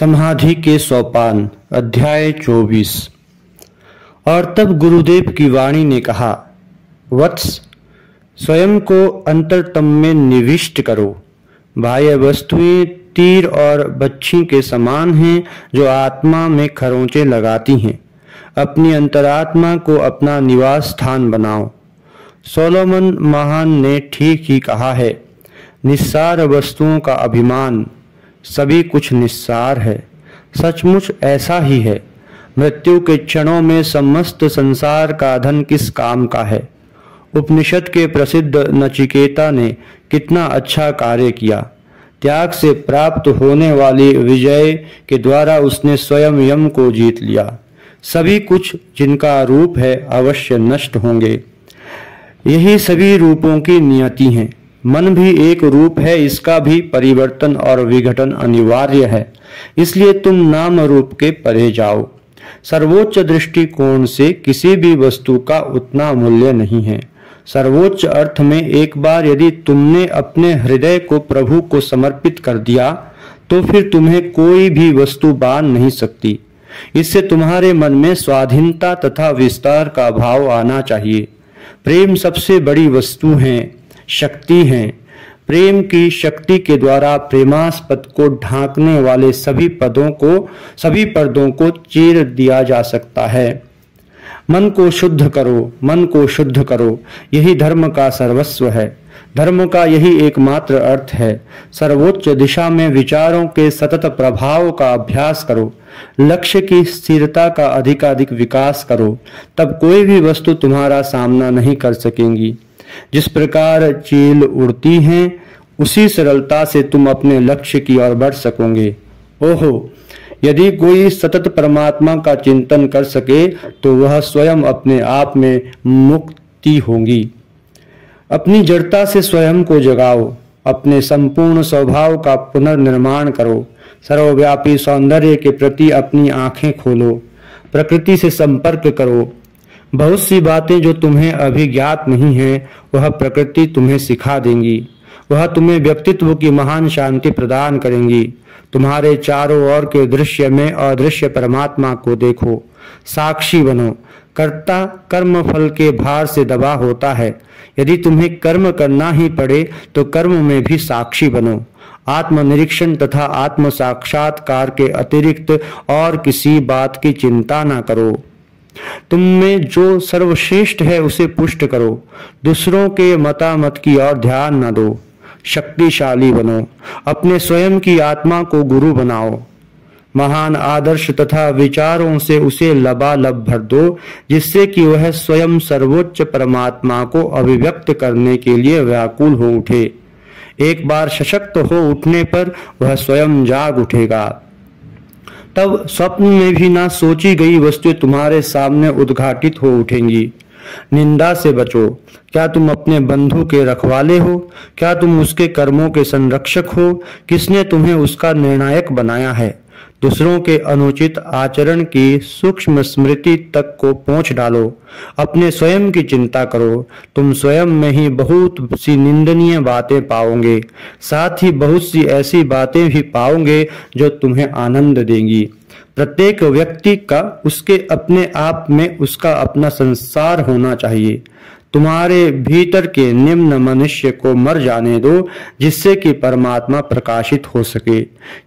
समाधि के सोपान, अध्याय चौबीस। और तब गुरुदेव की वाणी ने कहा, वत्स, स्वयं को अंतरतम में निविष्ट करो। बाह्य वस्तुएँ तीर और बच्ची के समान हैं, जो आत्मा में खरोंचे लगाती हैं। अपनी अंतरात्मा को अपना निवास स्थान बनाओ। सोलोमन महान ने ठीक ही कहा है, निस्सार वस्तुओं का अभिमान सभी कुछ निस्सार है। सचमुच ऐसा ही है। मृत्यु के क्षणों में समस्त संसार का धन किस काम का है? उपनिषद के प्रसिद्ध नचिकेता ने कितना अच्छा कार्य किया। त्याग से प्राप्त होने वाली विजय के द्वारा उसने स्वयं यम को जीत लिया। सभी कुछ जिनका रूप है अवश्य नष्ट होंगे। यही सभी रूपों की नियति है। मन भी एक रूप है, इसका भी परिवर्तन और विघटन अनिवार्य है। इसलिए तुम नाम रूप के परे जाओ। सर्वोच्च दृष्टिकोण से किसी भी वस्तु का उतना मूल्य नहीं है। सर्वोच्च अर्थ में एक बार यदि तुमने अपने हृदय को प्रभु को समर्पित कर दिया तो फिर तुम्हें कोई भी वस्तु बाँध नहीं सकती। इससे तुम्हारे मन में स्वाधीनता तथा विस्तार का भाव आना चाहिए। प्रेम सबसे बड़ी वस्तु है। शक्ति है। प्रेम की शक्ति के द्वारा प्रेमास्पद को ढांकने वाले सभी पदों को, सभी पर्दों को चीर दिया जा सकता है। मन को शुद्ध करो, मन को शुद्ध करो, यही धर्म का सर्वस्व है। धर्म का यही एकमात्र अर्थ है। सर्वोच्च दिशा में विचारों के सतत प्रभाव का अभ्यास करो। लक्ष्य की स्थिरता का अधिकाधिक विकास करो। तब कोई भी वस्तु तुम्हारा सामना नहीं कर सकेंगी। जिस प्रकार चील उड़ती हैं, उसी सरलता से तुम अपने लक्ष्य की ओर बढ़ सकोगे। ओहो, यदि कोई सतत परमात्मा का चिंतन कर सके तो वह स्वयं अपने आप में मुक्ति होगी। अपनी जड़ता से स्वयं को जगाओ, अपने संपूर्ण स्वभाव का पुनर्निर्माण करो, सर्वव्यापी सौंदर्य के प्रति अपनी आँखें खोलो, प्रकृति से संपर्क करो बहुत सी बातें जो तुम्हें अभी ज्ञात नहीं है, वह प्रकृति तुम्हें सिखा देंगी। वह तुम्हें व्यक्तित्व की महान शांति प्रदान करेंगी। तुम्हारे चारों ओर के दृश्य में अदृश्य परमात्मा को देखो। साक्षी बनो। कर्ता कर्म फल के भार से दबा होता है। यदि तुम्हें कर्म करना ही पड़े तो कर्म में भी साक्षी बनो। आत्मनिरीक्षण तथा आत्म साक्षात्कार के अतिरिक्त और किसी बात की चिंता ना करो। तुम में जो सर्वश्रेष्ठ है उसे पुष्ट करो। दूसरों के मतामत की ओर ध्यान न दो। शक्तिशाली बनो। अपने स्वयं की आत्मा को गुरु बनाओ। महान आदर्श तथा विचारों से उसे लबालब भर दो, जिससे कि वह स्वयं सर्वोच्च परमात्मा को अभिव्यक्त करने के लिए व्याकुल हो उठे। एक बार सशक्त हो उठने पर वह स्वयं जाग उठेगा। तब स्वप्न में भी ना सोची गई वस्तुएँ तुम्हारे सामने उद्घाटित हो उठेंगी। निंदा से बचो। क्या तुम अपने बंधु के रखवाले हो? क्या तुम उसके कर्मों के संरक्षक हो? किसने तुम्हें उसका निर्णायक बनाया है? दूसरों के अनुचित आचरण की सूक्ष्म स्मृति तक को पहुँच डालो। अपने स्वयं की चिंता करो। तुम स्वयं में ही बहुत सी निंदनीय बातें पाओगे। साथ ही बहुत सी ऐसी बातें भी पाओगे जो तुम्हें आनंद देंगी। प्रत्येक व्यक्ति का उसके अपने आप में उसका अपना संसार होना चाहिए। तुम्हारे भीतर के निम्न मनुष्य को मर जाने दो, जिससे कि परमात्मा प्रकाशित हो सके।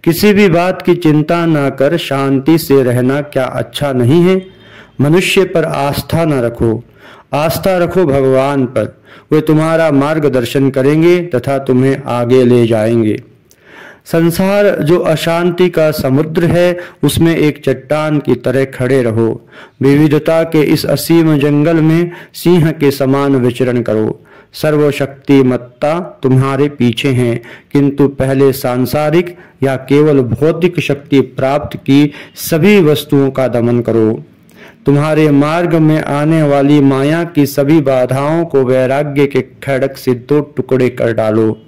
किसी भी बात की चिंता न कर, शांति से रहना क्या अच्छा नहीं है? मनुष्य पर आस्था न रखो। आस्था रखो भगवान पर। वे तुम्हारा मार्गदर्शन करेंगे तथा तुम्हें आगे ले जाएँगे। संसार जो अशांति का समुद्र है, उसमें एक चट्टान की तरह खड़े रहो। विविधता के इस असीम जंगल में सिंह के समान विचरण करो। सर्वशक्तिमत्ता तुम्हारे पीछे हैं, किंतु पहले सांसारिक या केवल भौतिक शक्ति प्राप्त की सभी वस्तुओं का दमन करो। तुम्हारे मार्ग में आने वाली माया की सभी बाधाओं को वैराग्य के खड़क से दो टुकड़े कर डालो।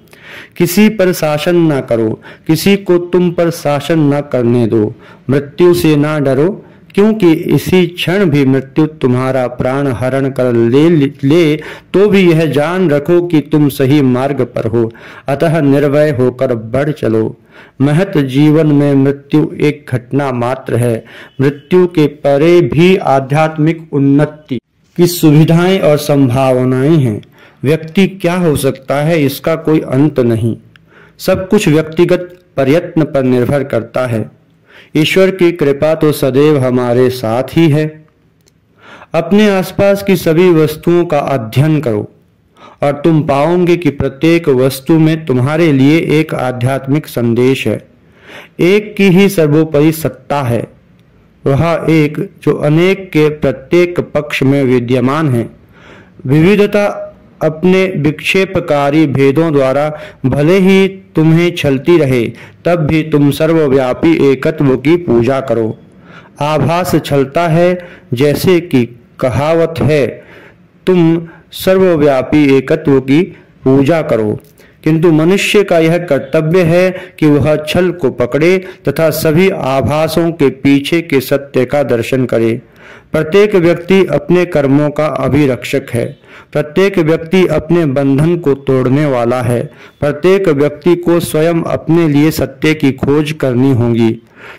किसी पर शासन न करो, किसी को तुम पर शासन न करने दो। मृत्यु से ना डरो, क्योंकि इसी क्षण भी मृत्यु तुम्हारा प्राण हरण कर ले ले तो भी यह जान रखो कि तुम सही मार्ग पर हो। अतः निर्भय होकर बढ़ चलो। महत जीवन में मृत्यु एक घटना मात्र है। मृत्यु के परे भी आध्यात्मिक उन्नति की सुविधाएँ और संभावनाएँ हैं। व्यक्ति क्या हो सकता है, इसका कोई अंत नहीं। सब कुछ व्यक्तिगत प्रयत्न पर निर्भर करता है। ईश्वर की कृपा तो सदैव हमारे साथ ही है। अपने आसपास की सभी वस्तुओं का अध्ययन करो, और तुम पाओगे कि प्रत्येक वस्तु में तुम्हारे लिए एक आध्यात्मिक संदेश है। एक की ही सर्वोपरि सत्ता है। वह एक जो अनेक के प्रत्येक पक्ष में विद्यमान है। विविधता अपने विक्षेपकारी भेदों द्वारा भले ही तुम्हें छलती रहे, तब भी तुम सर्वव्यापी एकत्व की पूजा करो। आभास छलता है जैसे कि कहावत है, तुम सर्वव्यापी एकत्व की पूजा करो। किंतु मनुष्य का यह कर्तव्य है कि वह छल को पकड़े तथा सभी आभासों के पीछे के सत्य का दर्शन करे। प्रत्येक व्यक्ति अपने कर्मों का अभिरक्षक है। प्रत्येक व्यक्ति अपने बंधन को तोड़ने वाला है। प्रत्येक व्यक्ति को स्वयं अपने लिए सत्य की खोज करनी होगी।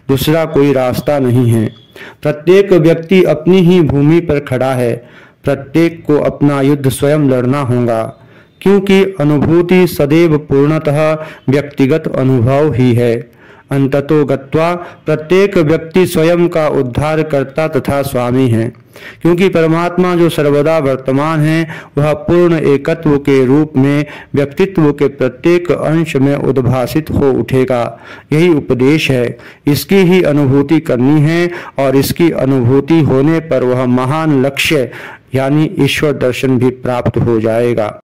दूसरा कोई रास्ता नहीं है। प्रत्येक व्यक्ति अपनी ही भूमि पर खड़ा है। प्रत्येक को अपना युद्ध स्वयं लड़ना होगा। क्योंकि अनुभूति सदैव पूर्णतः व्यक्तिगत अनुभव ही है। अंततो गत्वा प्रत्येक व्यक्ति स्वयं का उद्धार करता तथा स्वामी है। क्योंकि परमात्मा जो सर्वदा वर्तमान है, वह पूर्ण एकत्व के रूप में व्यक्तित्व के प्रत्येक अंश में उद्भासित हो उठेगा। यही उपदेश है। इसकी ही अनुभूति करनी है और इसकी अनुभूति होने पर वह महान लक्ष्य, यानी ईश्वर दर्शन भी प्राप्त हो जाएगा।